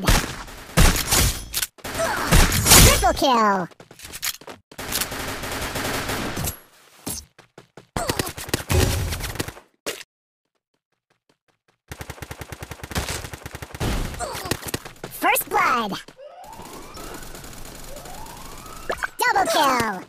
blood! Triple kill! First blood! Double kill!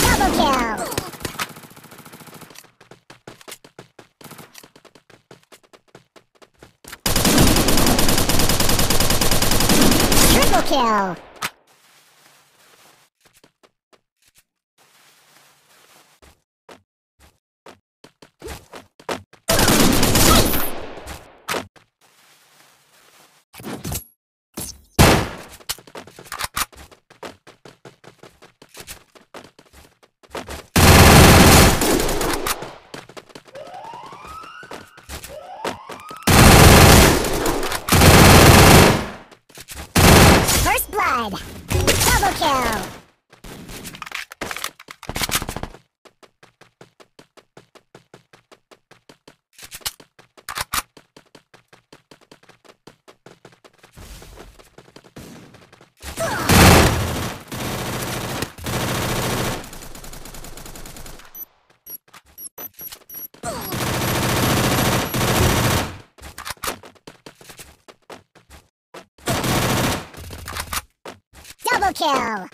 Double kill! Triple kill! First blood! Double kill! Double kill!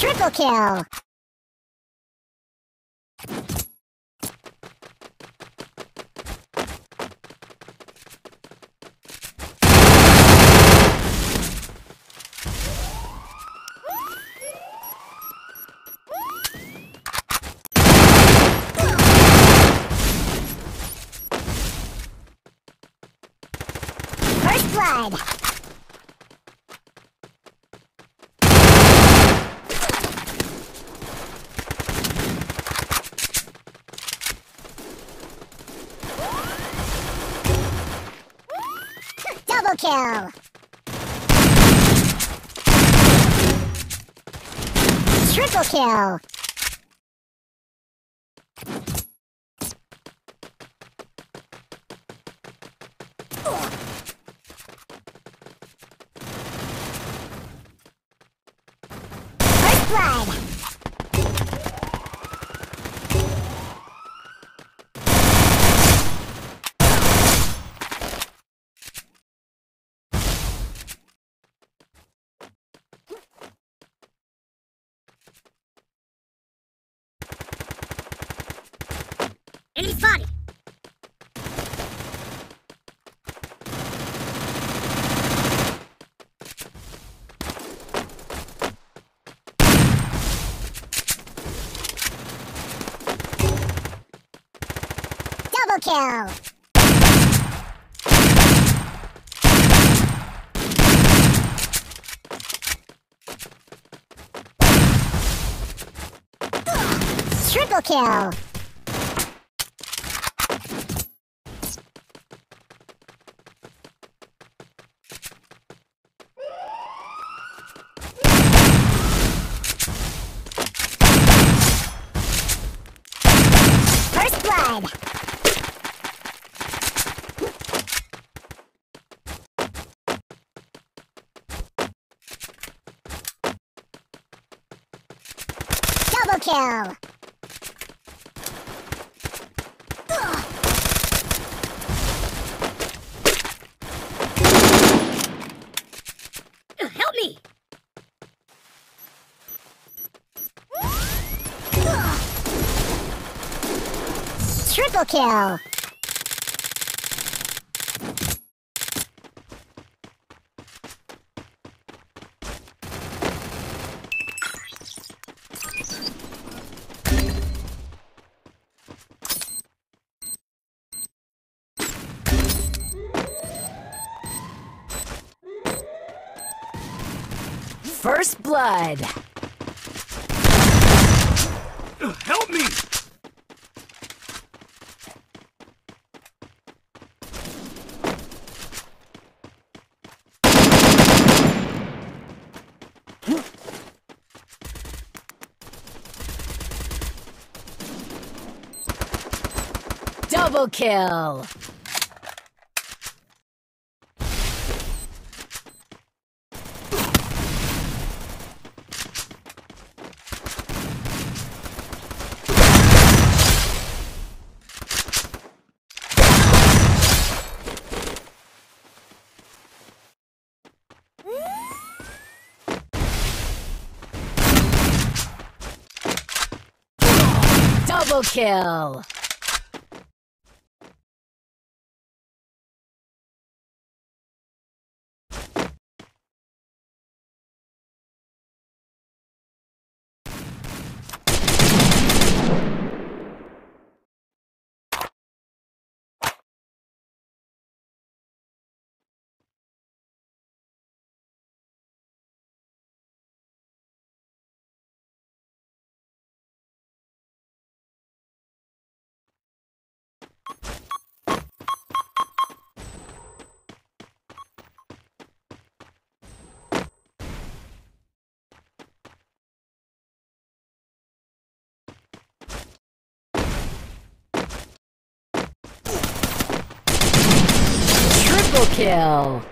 Triple kill! Blood! Double kill! Triple kill! First blood! Enemy spotted. Double kill! Triple kill! Blood! Double kill! Help me. Triple kill! First blood. Help me! Double kill. Double kill. Kill.